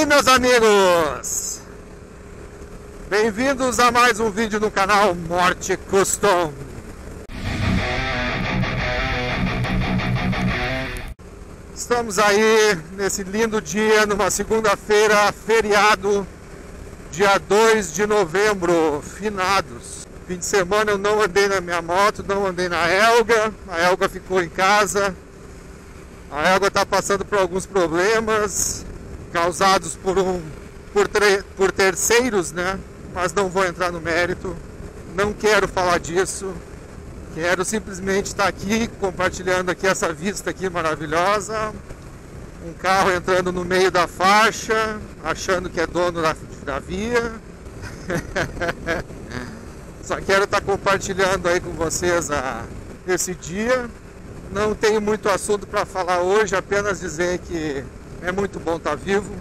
aí, meus amigos? Bem-vindos a mais um vídeo no canal Morte Custom. Estamos aí nesse lindo dia, numa segunda-feira, feriado, dia 2 de novembro, finados. Fim de semana eu não andei na minha moto, não andei na Elga, a Elga ficou em casa. A Elga está passando por alguns problemas causados por um por, por terceiros, né? Mas não vou entrar no mérito. Não quero falar disso. Quero simplesmente estar aqui compartilhando aqui essa vista aqui maravilhosa. Um carro entrando no meio da faixa, achando que é dono da, da via. Só quero estar compartilhando aí com vocês a, esse dia. Não tenho muito assunto para falar hoje, apenas dizer que é muito bom estar vivo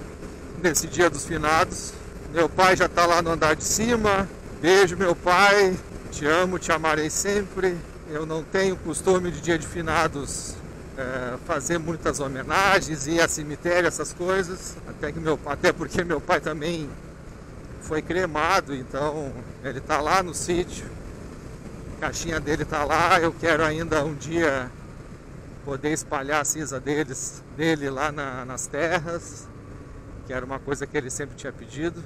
nesse dia dos finados. Meu pai já está lá no andar de cima. Beijo, meu pai. Te amo, te amarei sempre. Eu não tenho costume de dia de finados é, fazer muitas homenagens, ir a cemitério, essas coisas. Até, que meu, até porque meu pai também foi cremado, então ele está lá no sítio. A caixinha dele está lá. Eu quero ainda um dia poder espalhar a cinza deles, dele lá na, nas terras, que era uma coisa que ele sempre tinha pedido.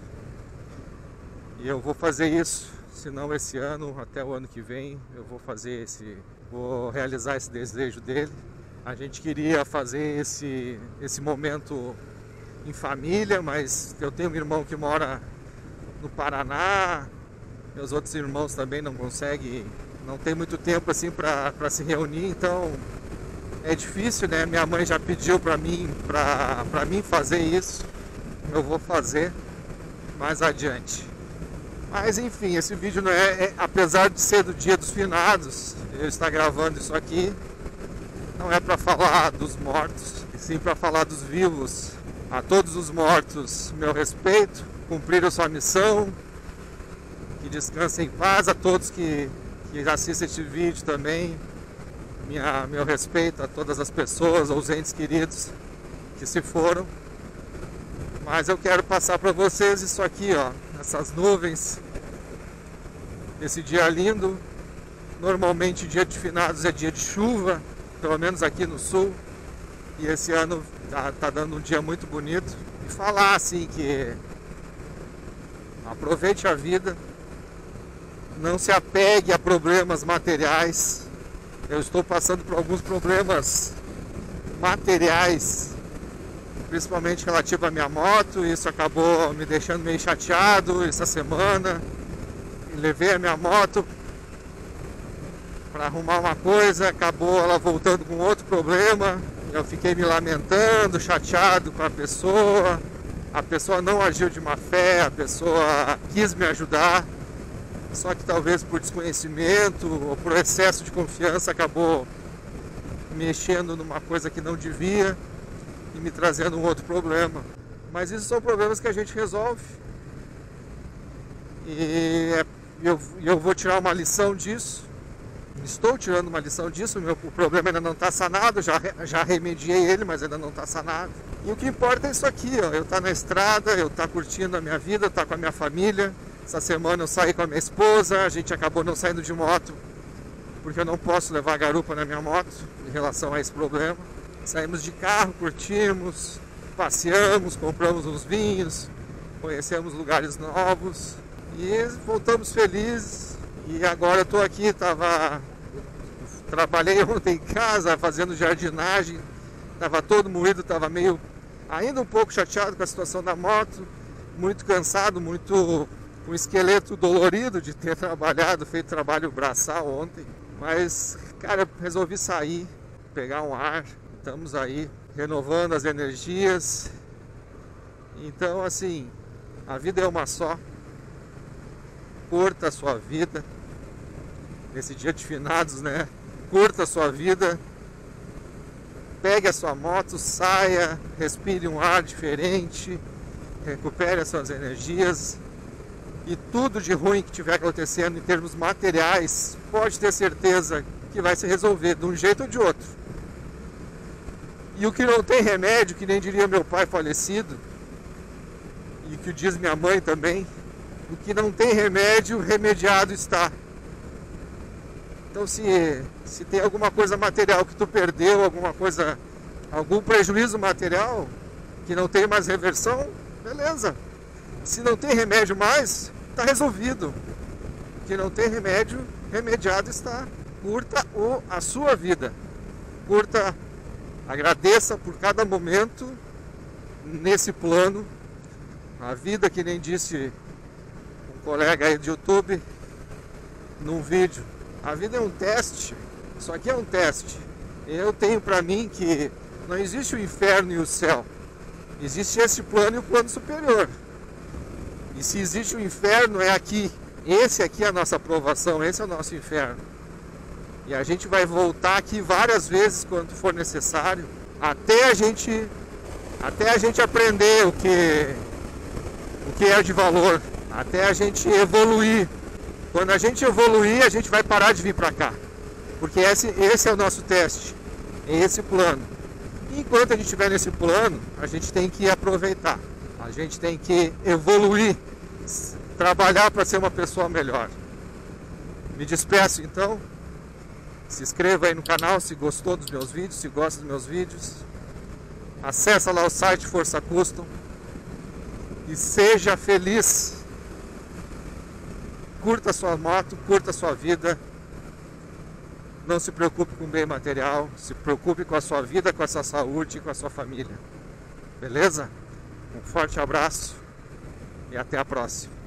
E eu vou fazer isso se não esse ano, até o ano que vem, eu vou fazer esse, vou realizar esse desejo dele. A gente queria fazer esse, esse momento em família, mas eu tenho um irmão que mora no Paraná, meus outros irmãos também não conseguem, não tem muito tempo assim para se reunir, então é difícil, né? Minha mãe já pediu para mim, para mim fazer isso, eu vou fazer mais adiante. Mas enfim, esse vídeo não é, é, apesar de ser do dia dos finados, eu estar gravando isso aqui, não é para falar dos mortos, e sim para falar dos vivos. A todos os mortos, meu respeito, cumpriram sua missão, que descansem em paz. A todos que, que assistem este vídeo também, minha, meu respeito a todas as pessoas, aos entes queridos que se foram. Mas eu quero passar para vocês isso aqui, ó essas nuvens, esse dia lindo. Normalmente dia de finados é dia de chuva, pelo menos aqui no sul. E esse ano tá, tá dando um dia muito bonito. E falar assim que aproveite a vida, não se apegue a problemas materiais. Eu estou passando por alguns problemas materiais principalmente relativo à minha moto. Isso acabou me deixando meio chateado essa semana. Levei a minha moto para arrumar uma coisa, acabou ela voltando com outro problema. Eu fiquei me lamentando, chateado com a pessoa. A pessoa não agiu de má fé, a pessoa quis me ajudar, só que talvez por desconhecimento ou por excesso de confiança acabou mexendo numa coisa que não devia e me trazendo um outro problema. Mas isso são problemas que a gente resolve. E é, eu, eu vou tirar uma lição disso. Estou tirando uma lição disso. Meu, o problema ainda não está sanado. Já, já remediei ele, mas ainda não está sanado. E o que importa é isso aqui: ó, eu estar tá na estrada, eu estar tá curtindo a minha vida, estar tá com a minha família. Essa semana eu saí com a minha esposa. A gente acabou não saindo de moto porque eu não posso levar garupa na minha moto em relação a esse problema. Saímos de carro, curtimos, passeamos, compramos uns vinhos, conhecemos lugares novos e voltamos felizes. E agora eu estou aqui, tava trabalhei ontem em casa fazendo jardinagem, estava todo moído, estava meio ainda um pouco chateado com a situação da moto, muito cansado, muito o esqueleto dolorido de ter trabalhado, feito trabalho braçal ontem. Mas, cara, resolvi sair, pegar um ar, Estamos aí renovando as energias. Então, assim, a vida é uma só. Curta a sua vida. Nesse dia de finados, né? Curta a sua vida. Pegue a sua moto, saia, respire um ar diferente, recupere as suas energias. E tudo de ruim que estiver acontecendo em termos materiais, pode ter certeza que vai se resolver de um jeito ou de outro. E o que não tem remédio, que nem diria meu pai falecido, e que diz minha mãe também, o que não tem remédio, remediado está. Então se, se tem alguma coisa material que tu perdeu, alguma coisa, algum prejuízo material que não tem mais reversão, beleza. Se não tem remédio mais, está resolvido. Que não tem remédio, remediado está. Curta o, a sua vida. Curta, agradeça por cada momento nesse plano. A vida, que nem disse um colega aí de YouTube num vídeo. A vida é um teste. Isso aqui é um teste. Eu tenho para mim que não existe o inferno e o céu. Existe esse plano e o plano superior. E se existe o inferno, é aqui. Esse aqui é a nossa aprovação, esse é o nosso inferno. E a gente vai voltar aqui várias vezes quando for necessário, até a gente até a gente aprender o que o que é de valor, até a gente evoluir. Quando a gente evoluir, a gente vai parar de vir para cá. Porque esse, esse é o nosso teste, é esse plano. E enquanto a gente estiver nesse plano, a gente tem que aproveitar. A gente tem que evoluir, trabalhar para ser uma pessoa melhor. Me despeço então. Se inscreva aí no canal se gostou dos meus vídeos, se gosta dos meus vídeos. Acesse lá o site Força Custom e seja feliz. Curta sua moto, curta sua vida. Não se preocupe com bem material, se preocupe com a sua vida, com a sua saúde e com a sua família. Beleza? Um forte abraço e até a próxima.